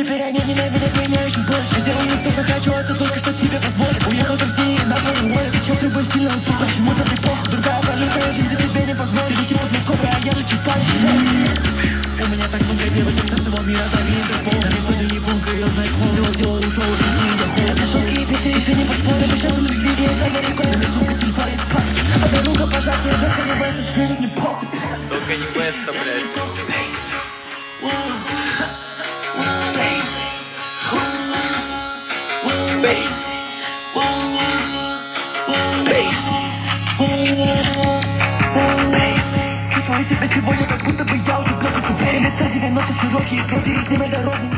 Теперь они меня, меня, меня еще больше. Делаю, то, что захочу, это только что тебе позволю. Уехал в России, на твою волю Сейчас был сильно ушел, Почему ты плохо Другая валюта, жизнь тебе не позволит. Ты летит на кобра, а я лучше спальше У меня так много девочек со всего мира Зови Интерпол, на рисунке не пункт Я знаю, что дело, дело ушел, уже не доход Это шутки и ты не поспоришь Сейчас мы любви, это далеко Я лежу, как телефон, я спать Одна рука пожатия, только не в это, не похуй Только не в это, блядь. Чувствую себя сегодня, как будто бы я уже глотаю Время 90 широкие, крутые время дороги